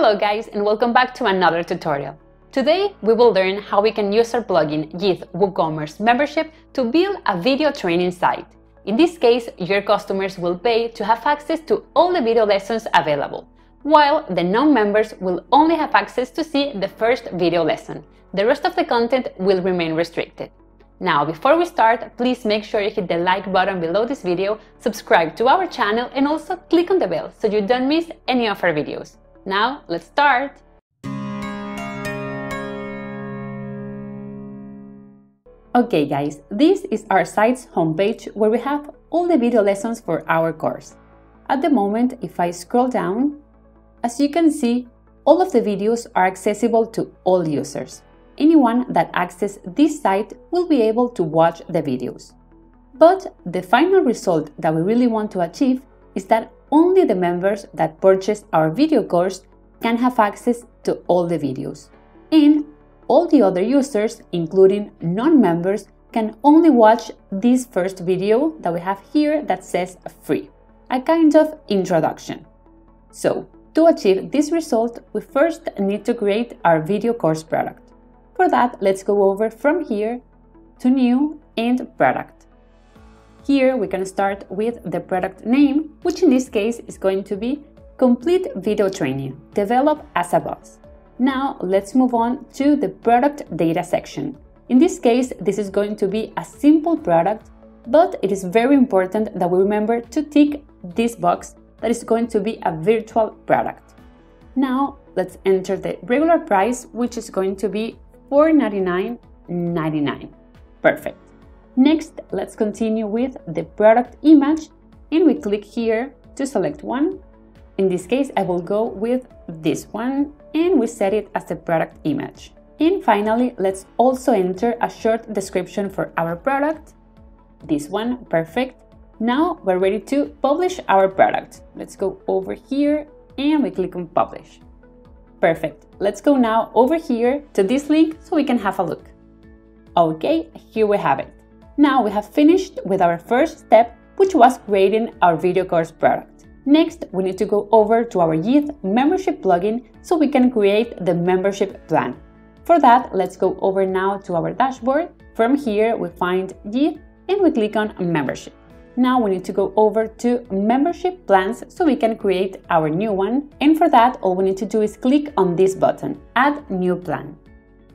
Hello guys and welcome back to another tutorial. Today we will learn how we can use our plugin Yith WooCommerce membership to build a video training site. In this case, your customers will pay to have access to all the video lessons available, while the non-members will only have access to see the first video lesson. The rest of the content will remain restricted. Now, before we start, please make sure you hit the like button below this video, subscribe to our channel and also click on the bell so you don't miss any of our videos. Now, let's start! Okay guys, this is our site's homepage where we have all the video lessons for our course. At the moment, if I scroll down, as you can see, all of the videos are accessible to all users anyone that accesses this site will be able to watch the videos. But the final result that we really want to achieve is that only the members that purchase our video course can have access to all the videos. And all the other users, including non-members, can only watch this first video that we have here that says free, a kind of introduction. So, to achieve this result, we first need to create our video course product. For that, let's go over from here to new and product. Here we can start with the product name, which in this case is going to be Complete Video Training, develop as a boss. Now let's move on to the product data section. In this case, this is going to be a simple product, but it is very important that we remember to tick this box that is going to be a virtual product. Now let's enter the regular price, which is going to be $499.99. Perfect. Next, let's continue with the product image and we click here to select one. In this case, I will go with this one and we set it as the product image. And finally, let's also enter a short description for our product. This one, perfect. Now we're ready to publish our product. Let's go over here and we click on publish. Perfect. Let's go now over here to this link so we can have a look. Okay, here we have it. Now we have finished with our first step, which was creating our video course product. Next, we need to go over to our Yith membership plugin so we can create the membership plan. For that, let's go over now to our dashboard. From here, we find Yith and we click on membership. Now we need to go over to membership plans so we can create our new one. And for that, all we need to do is click on this button, add new plan.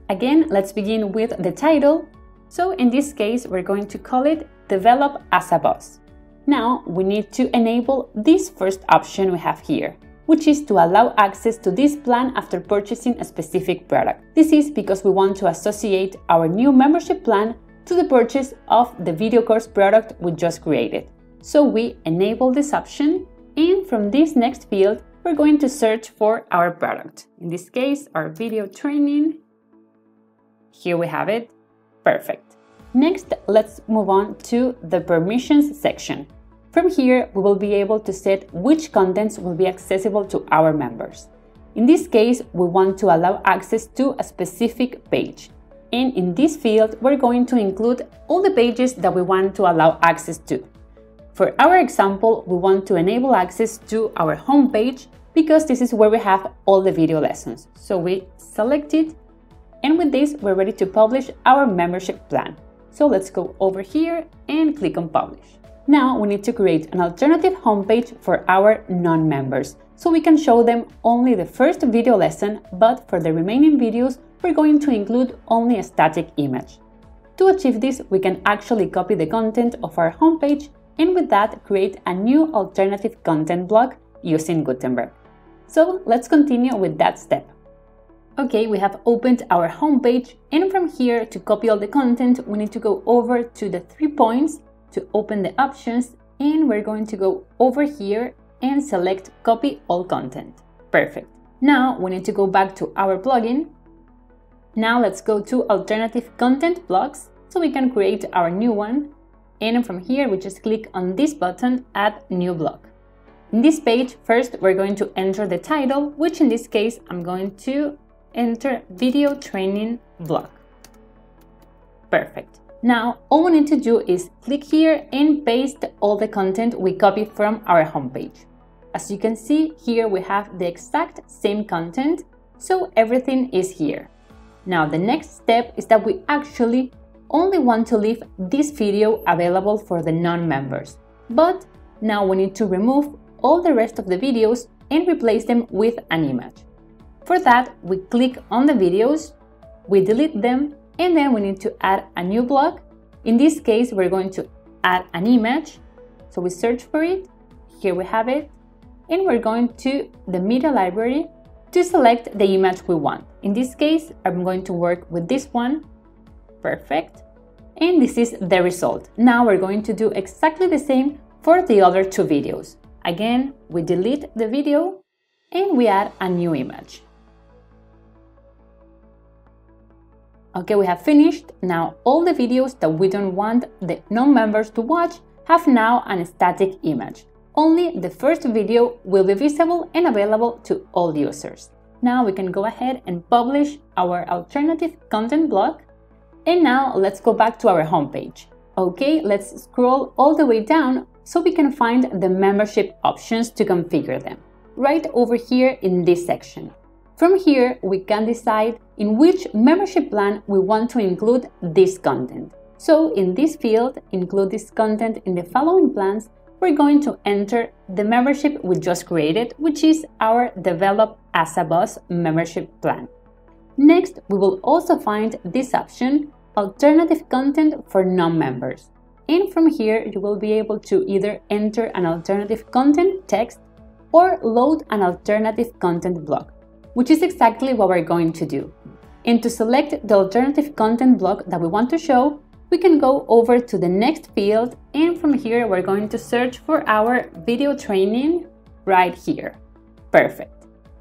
Again, let's begin with the title. So in this case, we're going to call it develop as a boss. Now we need to enable this first option we have here, which is to allow access to this plan after purchasing a specific product. This is because we want to associate our new membership plan to the purchase of the video course product we just created. So we enable this option and from this next field, we're going to search for our product. In this case, our video training. Here we have it. Perfect. Next, let's move on to the permissions section. From here, we will be able to set which contents will be accessible to our members. In this case, we want to allow access to a specific page and in this field we're going to include all the pages that we want to allow access to. For our example, we want to enable access to our homepage because this is where we have all the video lessons. So we select it and with this we're ready to publish our membership plan. So let's go over here and click on publish. Now we need to create an alternative homepage for our non-members so we can show them only the first video lesson but for the remaining videos we're going to include only a static image. To achieve this, we can actually copy the content of our homepage and with that create a new alternative content block using Gutenberg. So let's continue with that step. Okay, we have opened our homepage and from here to copy all the content, we need to go over to the three points to open the options and we're going to go over here and select copy all content. Perfect. Now we need to go back to our plugin now let's go to alternative content blocks so we can create our new one. And from here, we just click on this button, add new block. In this page, first we're going to enter the title, which in this case, I'm going to enter video training block. Perfect. Now, all we need to do is click here and paste all the content we copied from our homepage. As you can see, here we have the exact same content, so everything is here. Now the next step is that we actually only want to leave this video available for the non-members. But now we need to remove all the rest of the videos and replace them with an image. For that, we click on the videos, we delete them, and then we need to add a new block. In this case, we're going to add an image. So we search for it, here we have it, and we're going to the media library to select the image we want. In this case, I'm going to work with this one. Perfect. And this is the result. Now we're going to do exactly the same for the other two videos. Again, we delete the video and we add a new image. Okay, we have finished. Now all the videos that we don't want the non-members to watch have now an static image. Only the first video will be visible and available to all users. Now we can go ahead and publish our alternative content block. And now let's go back to our homepage. Okay, let's scroll all the way down so we can find the membership options to configure them. Right over here in this section. From here, we can decide in which membership plan we want to include this content. So in this field, include this content in the following plans, we're going to enter the membership we just created, which is our Develop as a Boss membership plan. Next, we will also find this option, Alternative Content for Non-Members. And from here, you will be able to either enter an alternative content text or load an alternative content block which is exactly what we're going to do. And to select the alternative content block that we want to show, we can go over to the next field and from here we're going to search for our video training right here. Perfect.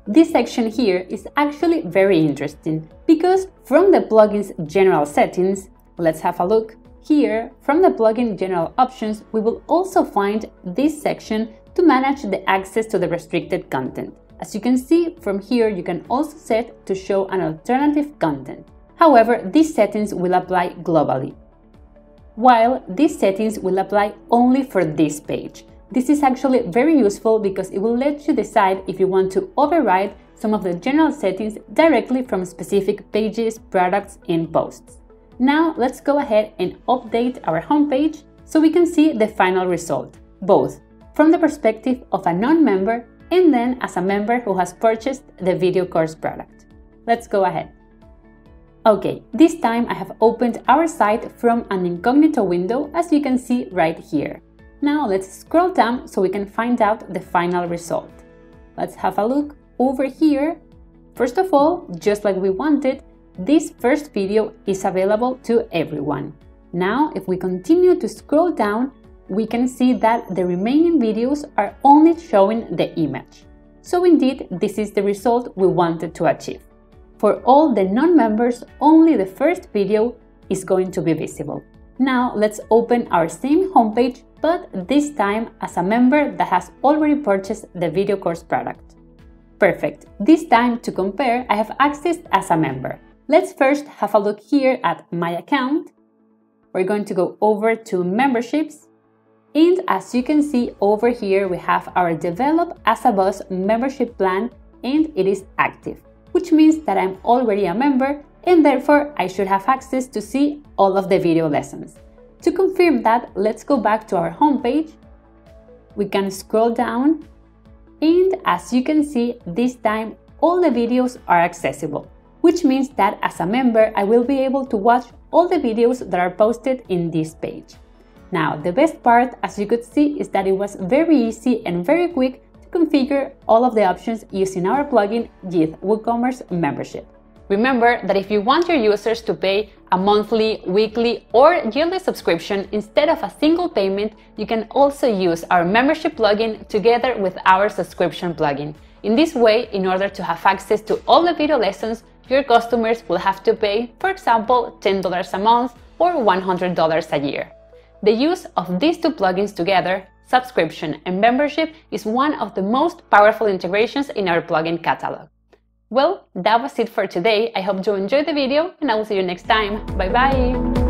This section here is actually very interesting because from the plugin's general settings, let's have a look. Here, from the plugin general options, we will also find this section to manage the access to the restricted content. As you can see from here, you can also set to show an alternative content. However, these settings will apply globally, while these settings will apply only for this page. This is actually very useful because it will let you decide if you want to override some of the general settings directly from specific pages, products, and posts. Now let's go ahead and update our homepage so we can see the final result, both from the perspective of a non-member and then as a member who has purchased the video course product. Let's go ahead. Okay, this time I have opened our site from an incognito window as you can see right here. Now let's scroll down so we can find out the final result. Let's have a look over here. First of all, just like we wanted, this first video is available to everyone. Now, if we continue to scroll down, we can see that the remaining videos are only showing the image. So indeed, this is the result we wanted to achieve. For all the non-members, only the first video is going to be visible. Now let's open our same homepage, but this time as a member that has already purchased the video course product. Perfect. This time to compare, I have accessed as a member. Let's first have a look here at my account. We're going to go over to memberships and as you can see over here, we have our Develop as a Boss membership plan and it is active, which means that I'm already a member and therefore I should have access to see all of the video lessons. To confirm that, let's go back to our homepage. We can scroll down and as you can see, this time all the videos are accessible, which means that as a member, I will be able to watch all the videos that are posted in this page. Now, the best part, as you could see, is that it was very easy and very quick to configure all of the options using our plugin YITH WooCommerce membership. Remember that if you want your users to pay a monthly, weekly, or yearly subscription instead of a single payment, you can also use our membership plugin together with our subscription plugin. In this way, in order to have access to all the video lessons, your customers will have to pay, for example, $10 a month or $100 a year. The use of these two plugins together, subscription and membership, is one of the most powerful integrations in our plugin catalog. Well, that was it for today. I hope you enjoyed the video and I will see you next time. Bye bye!